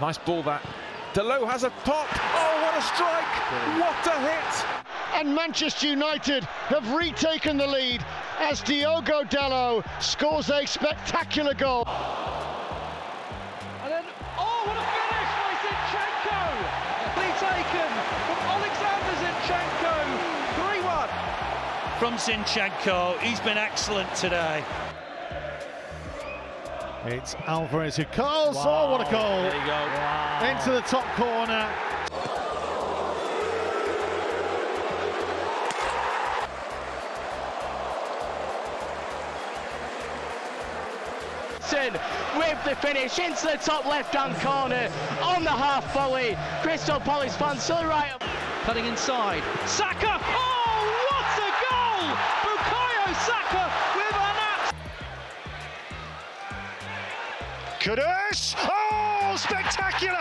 Nice ball that. Dalot has a pop. Oh, what a strike! What a hit! And Manchester United have retaken the lead as Diogo Dalot scores a spectacular goal. And then, oh, what a finish by Zinchenko! Be taken from Alexander Zinchenko. 3 1. From Zinchenko, he's been excellent today. It's Alvarez who calls. Oh, wow. Oh, what a goal! There you go. Wow. Into the top corner. with the finish into the top left-hand corner on the half volley. Crystal Palace fans still right up. Cutting inside. Saka! Oh, what a goal! Bukayo Saka Kudus! Oh, spectacular!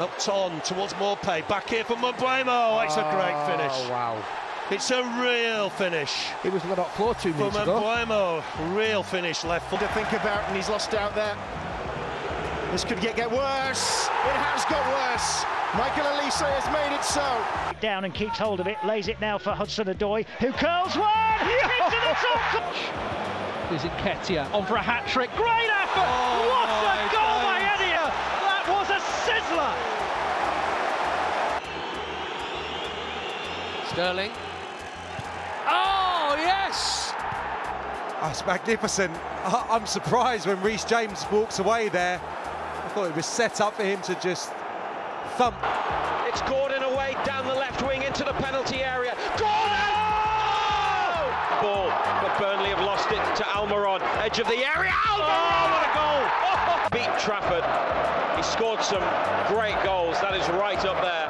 Up on towards Maupay. Back here for Mbeumo. It's a great oh, finish. Oh, wow. It's a real finish. He was on that floor two minutes From ago. Mbeumo. Real finish left foot. To think about, and he's lost out there. This could get, get worse. It has got worse. Michael Olise has made it so. Down and keeps hold of it. Lays it now for Hudson Odoi, who curls one into the top. Is it Nketiah on for a hat trick? Great effort! Oh, what a my goal God. by Edia! That was a sizzler! Sterling. Oh, yes! Ah, That's magnificent. I- I'm surprised when Reece James walks away there. I thought it was set up for him to just thump. It's Gordon away down the left wing into the penalty area. Gordon! Oh! Ball, but Burnley have lost it to Almiron. Edge of the area. Almiron! Oh, what a goal! Beat Trafford. He scored some great goals. That is right up there.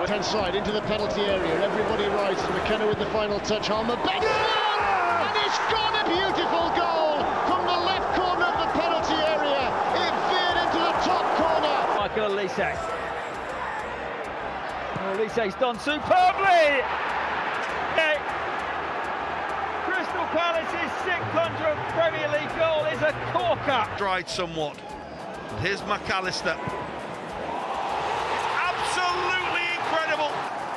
With Hand side into the penalty area. Everybody rises. McKenna with the final touch. Hamer bends and it's gone a beautiful goal from the left corner of the penalty area. It veered into the top corner. Michael Olise. Olise's done superbly! Hey. Crystal Palace's 600th Premier League goal is a corker. dried somewhat. Here's Mac Allister. Absolutely incredible.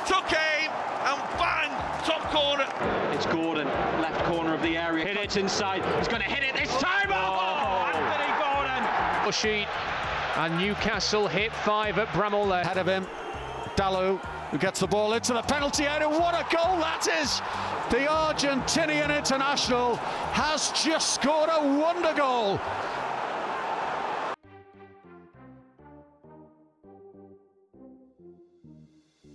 Took aim and bang, top corner. It's Gordon, left corner of the area. Hit it inside. He's going to hit it this time. Oh, oh Anthony Gordon. Sheet and Newcastle hit five at Bramall there. Ahead of him, Dalot, who gets the ball into the penalty area. What a goal that is! The Argentinian international has just scored a wonder goal